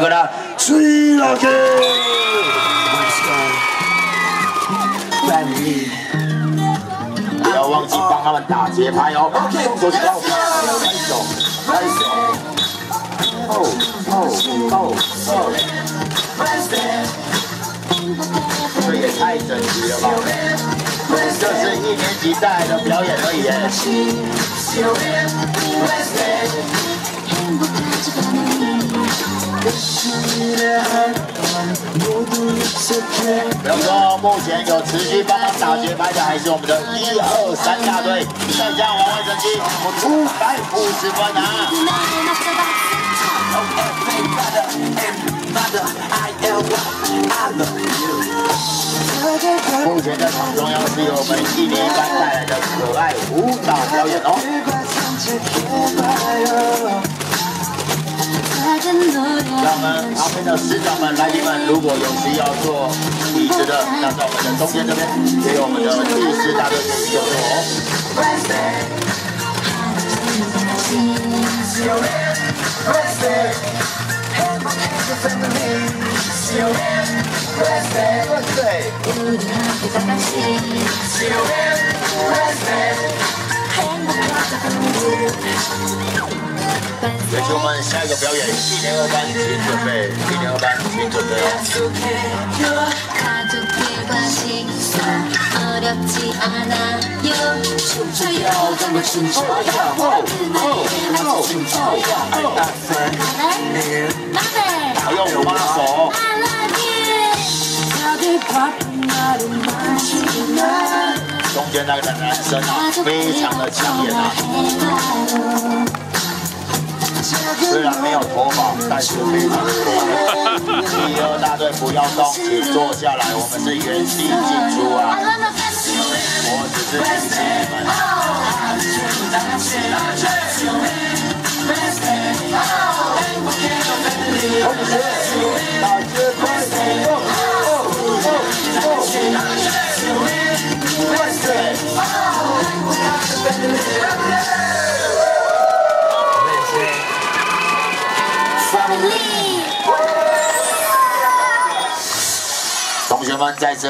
个啦，吹老哥，不要忘记帮他们打节拍哦。动作跳，拍手，拍手，哦哦哦哦，这也太整齐了吧！这是一年级带来的表演而已比如说，目前有持续帮忙打节拍的，还是我们的一二三大队。再加完完成绩，五百五十分啊！目前在场中央是由我们一年班带来的可爱舞蹈表演哦。让我们旁边的师长们、来宾们，如果有需要做椅子的，那在我们的中间这边，也有我们的律师大队可以用哦。也是我们下一个表演，一年二班请准备，一年二班请准备哦。还用花手。中间那个男生啊，非常的抢眼啊。虽然没有头发，但是非常的帅。一二大队不要动，请坐下来，我们是原地进出啊。我只是提醒你们。同学，大家快行动学们在这。